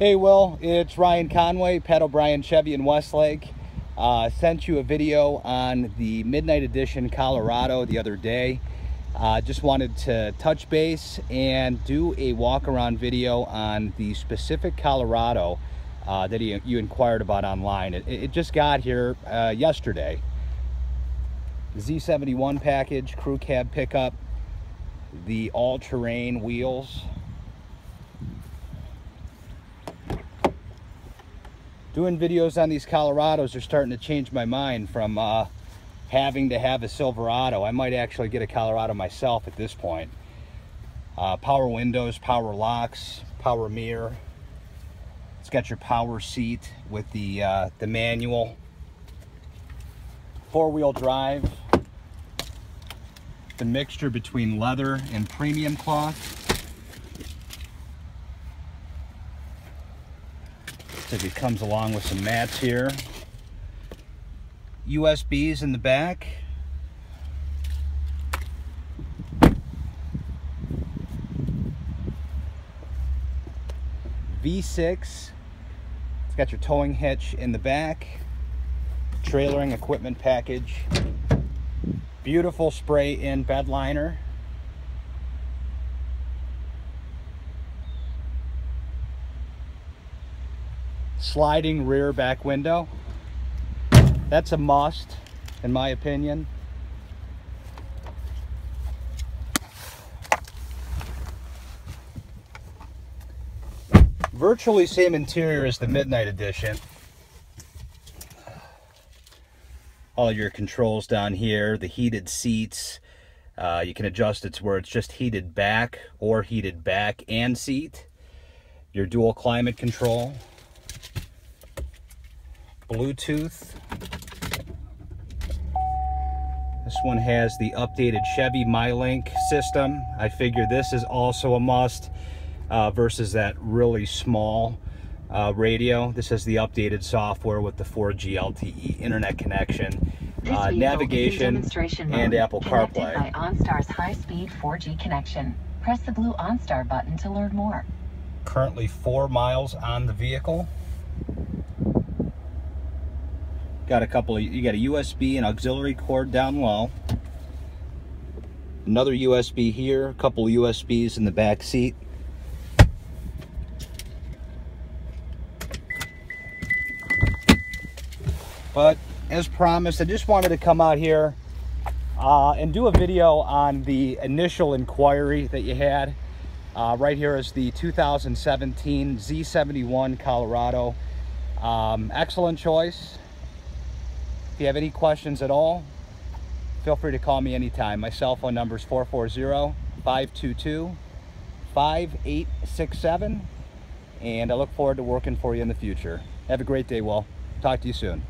Hey Will, it's Ryan Conway, Pat O'Brien Chevy in Westlake. Uh, sent you a video on the Midnight Edition Colorado the other day. Uh, just wanted to touch base and do a walk around video on the specific Colorado uh, that you, you, inquired about online. It, it just got here uh, yesterday. Z71 package, crew cab pickup, the all-terrain wheels, doing videos on these Colorados are starting to change my mind from uh, having to have a Silverado. I might actually get a Colorado myself at this point. Uh, power windows, power locks, power mirror. It's got your power seat with the, uh, the manual. Four-wheel drive. The mixture between leather and premium cloth. It comes along with some mats here. USBs in the back. V6. It's got your towing hitch in the back. Trailering equipment package. Beautiful spray in bed liner. Sliding rear back window. That's a must, in my opinion. Virtually same interior as the Midnight Edition. All your controls down here, the heated seats. Uh, you can adjust it to where it's just heated back or heated back and seat. Your dual climate control. Bluetooth. This one has the updated Chevy MyLink system. I figure this is also a must uh, versus that really small uh, radio. This has the updated software with the 4G LTE internet connection, uh, navigation, and Apple CarPlay. by OnStar's high-speed 4G connection. Press the blue OnStar button to learn more. Currently four miles on the vehicle. Got a couple of, you got a USB and auxiliary cord down low. Another USB here, a couple USBs in the back seat. But as promised, I just wanted to come out here uh, and do a video on the initial inquiry that you had. Uh, right here is the 2017 Z71 Colorado. Um, excellent choice. If you have any questions at all, feel free to call me anytime. My cell phone number is 440-522-5867. And I look forward to working for you in the future. Have a great day, Will. Talk to you soon.